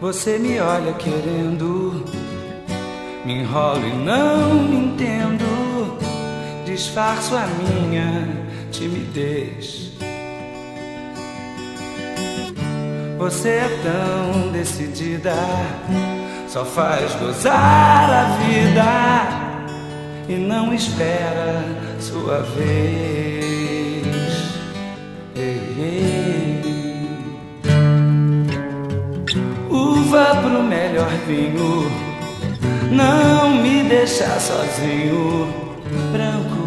Você me olha querendo, me enrolo e não me entendo. Disfarço a minha timidez. Você é tão decidida, só faz gozar a vida e não espera sua vez. Ei, ei. Vinho, não me deixar sozinho, branco.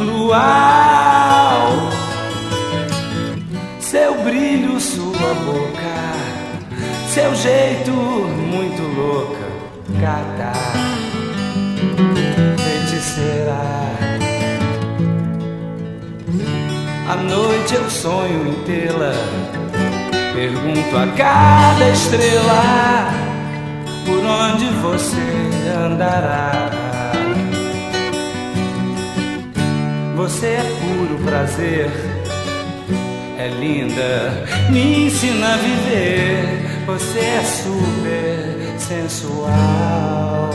Luau, seu brilho, sua boca, seu jeito muito louca, gata, feiticeira. À noite eu sonho em tê-la. Pergunto a cada estrela por onde você andará. Você é puro prazer, é linda, me ensina a viver. Você é super sensual.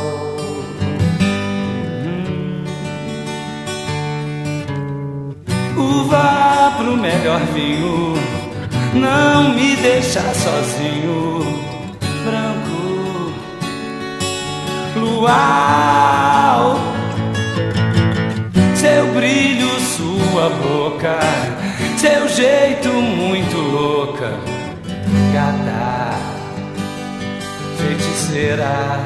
Uva pro melhor vinho, não me deixa sozinho, branco. Luau, seu brilho, sua boca, seu jeito muito louca, gata, feiticeira,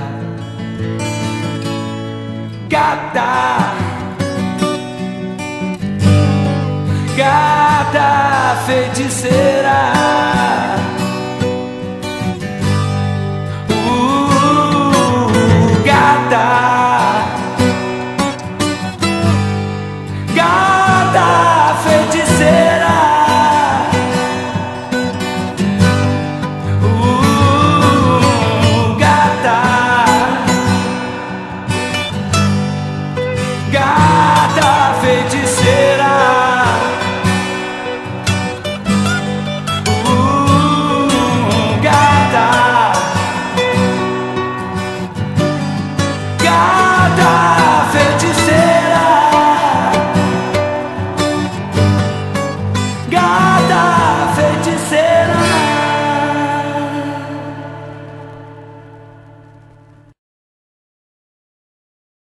gata. Gata feiticeira